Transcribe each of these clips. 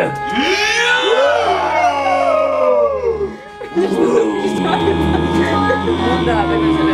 Australia. No!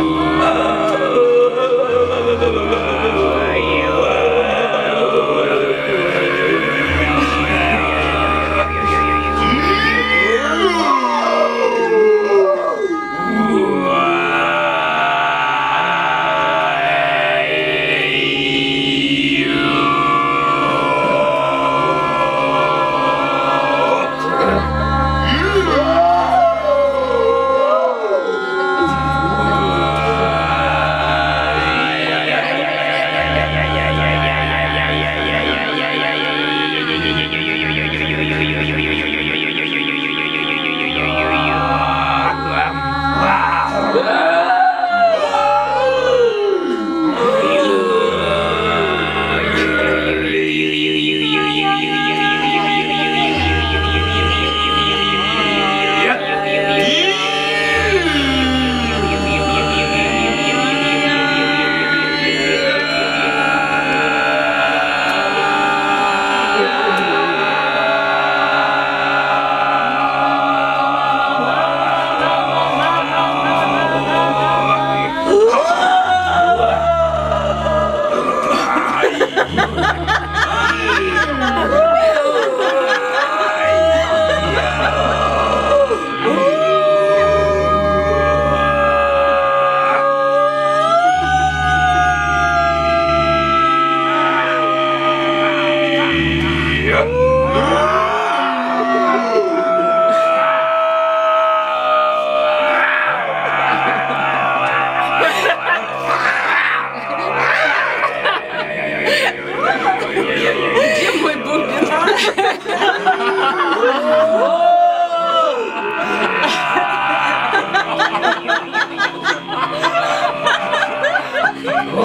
Oh,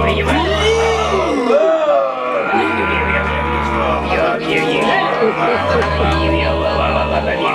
my God.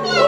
Oh!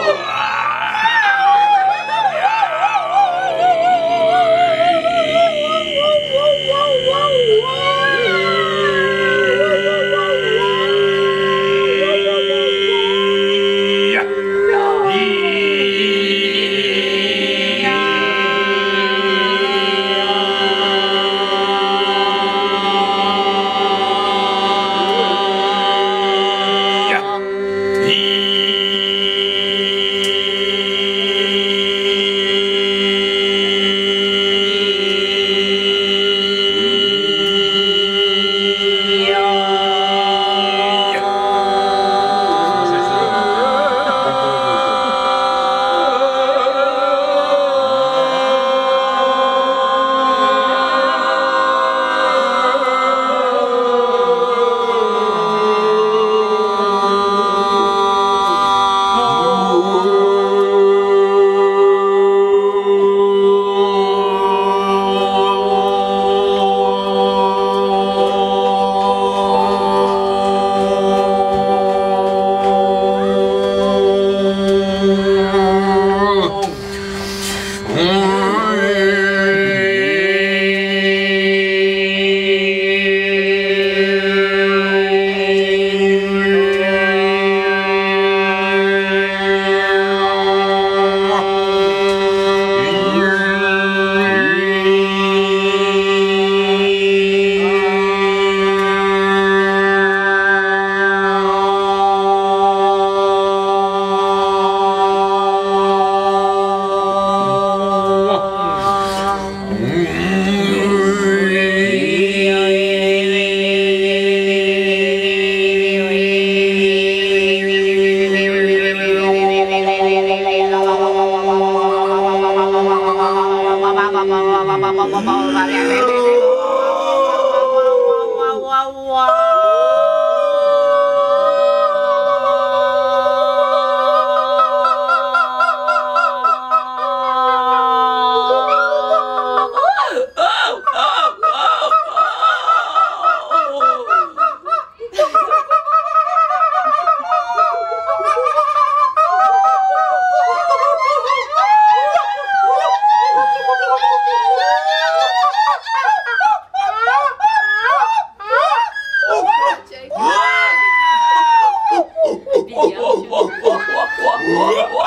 Hum.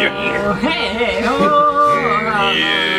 Yeah. Hey, hey, oh, yeah.